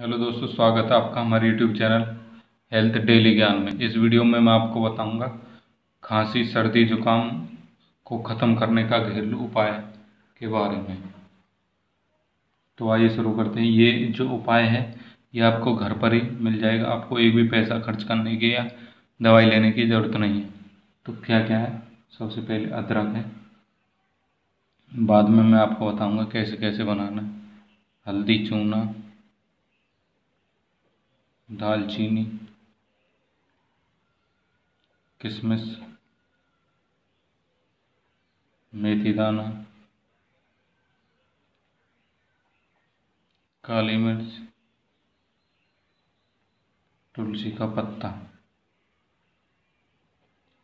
Hello दोस्तों, स्वागत है आपका हमारे यूट्यूब चैनल हेल्थ डेली ज्ञान में। इस वीडियो में मैं आपको बताऊँगा खांसी, सर्दी, जुकाम को ख़त्म करने का घरेलू उपाय के बारे में। तो आइए शुरू करते हैं। ये जो उपाय है, ये आपको घर पर ही मिल जाएगा। आपको एक भी पैसा खर्च करने की या दवाई लेने की ज़रूरत नहीं है। तो क्या क्या है? सबसे पहले अदरक है। बाद में मैं आपको बताऊँगा कैसे कैसे बनाना हल्दी, चूना दालचीनी, किशमिश, मेथी दाना, काली मिर्च, तुलसी का पत्ता।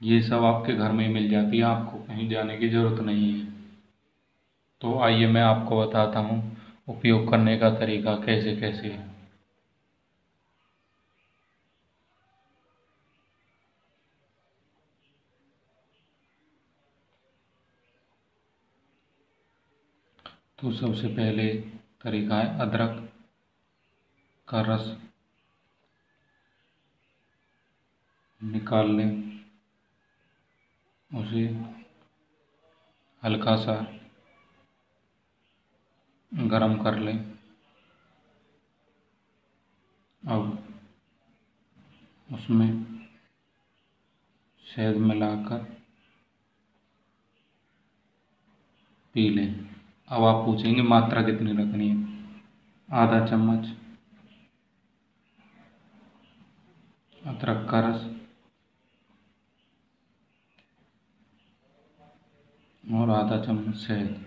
ये सब आपके घर में ही मिल जाती है, आपको कहीं जाने की ज़रूरत नहीं है। तो आइए मैं आपको बताता हूँ उपयोग करने का तरीका कैसे कैसे है। तो सबसे पहले तरीका है अदरक का रस निकाल लें उसे हल्का सा गरम कर लें। अब उसमें शहद मिलाकर पी लें। अब आप पूछेंगे, मात्रा कितनी रखनी है? आधा चम्मच। अदरक का रस। और आधा चम्मच शहद।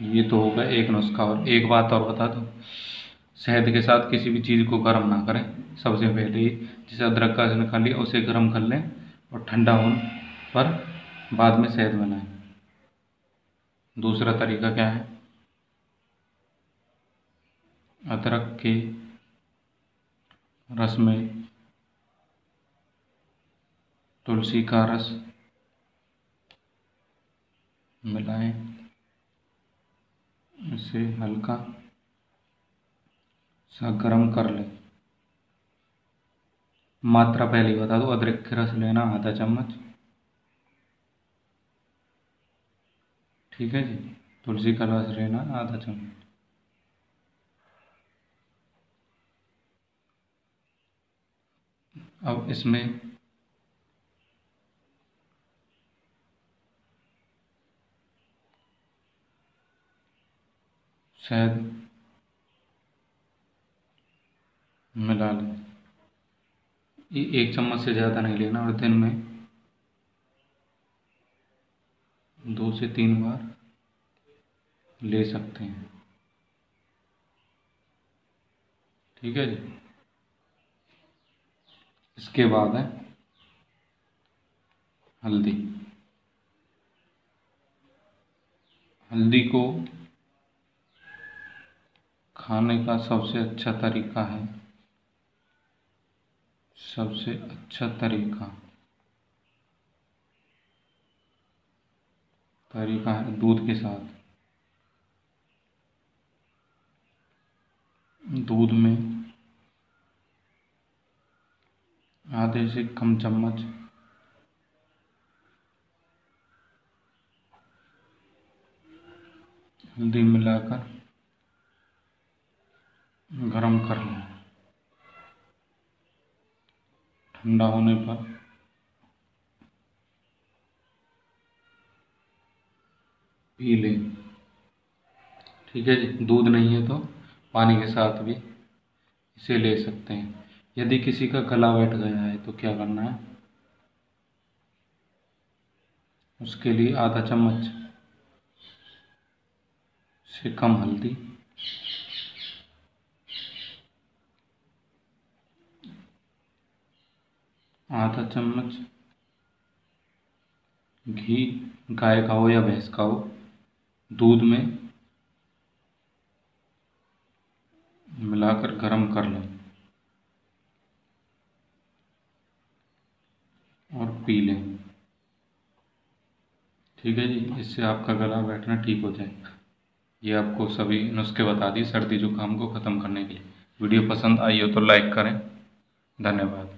ये तो होगा एक नुस्खा। और एक बात और बता दो, शहद के साथ किसी भी चीज़ को गर्म ना करें। सबसे पहले जैसे अदरक का निकाल लिया उसे गर्म कर लें और ठंडा होने पर बाद में शहद बनाएँ दूसरा तरीका क्या है? अदरक के रस में तुलसी का रस मिलाएँ। इसे हल्का सा गर्म कर लें। मात्रा पहले बता दो, अदरक के रस लेना आधा चम्मच। ठीक है जी। तुलसी का रस लेना आधा चम्मच। अब इसमें शायद मिला लें। एक चम्मच से ज़्यादा नहीं लेना और दिन में दो से तीन बार ले सकते हैं। ठीक है जी? इसके बाद है हल्दी। हल्दी को खाने का सबसे अच्छा तरीका है। सबसे अच्छा तरीका। तरीका है दूध के साथ। दूध में आधे से कम चम्मच हल्दी मिलाकर गरम कर लें। ठंडा होने पर पी लें। ठीक है जी, दूध नहीं है तो पानी के साथ भी इसे ले सकते हैं। यदि किसी का गला बैठ गया है तो क्या करना है? उसके लिए आधा चम्मच से कम हल्दी। आधा चम्मच घी, गाय का हो या भैंस का हो। दूध में मिलाकर गर्म कर लें और पी लें। ठीक है जी? इससे आपका गला बैठना ठीक हो जाएगा ये आपको सभी नुस्खे बता दी, सर्दी, जुकाम को ख़त्म करने के लिए। वीडियो पसंद आई हो तो लाइक करें। धन्यवाद।